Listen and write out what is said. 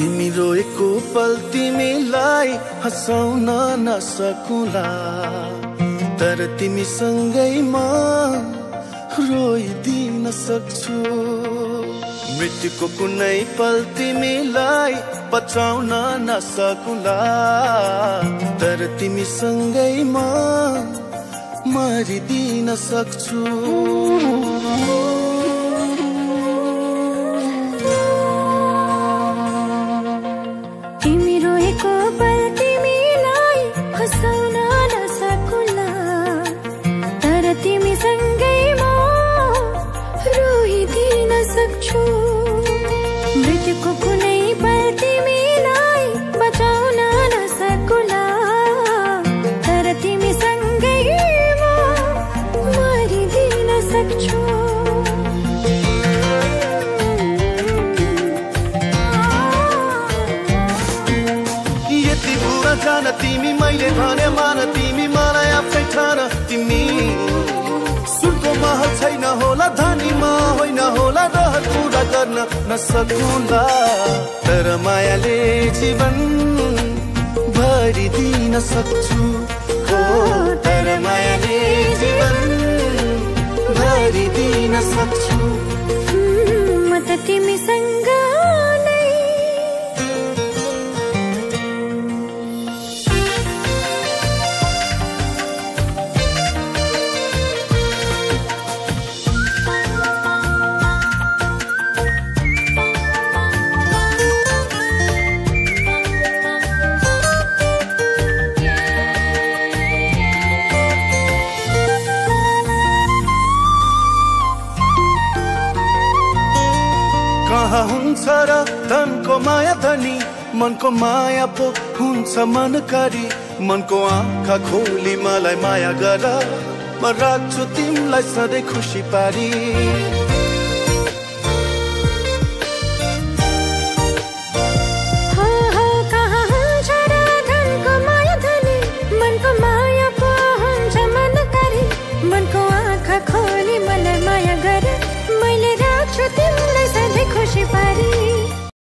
तिमी रोएको पल तिमीलाई हँसाउन नसकुला। तर तिमीसँगै म रोइदिन सक्छु। मृत्युको कुनै पल तिमीलाई बचाउन नसकुला। तर तिमीसँगै म मरिदिन सक्छु। जान तिमी मैले भने मान तिमी मलाई आफै ठान। तिमी सुनको महल छैन होला धनीमा होइन होला रहर पुरा गर्न नसकुला। तर मायाले जीवन भरिदिन सक्छु। तर मायाले जीवन भरिदिन सक्छु। म त तिमीसँग हुन्छ र माया धनी। मनको माया पो हुन्छ मनकारी। मनको आँखा खोली मलाई माया गर। म राख्छु तिमीलाई सधैँ खुसी पारी।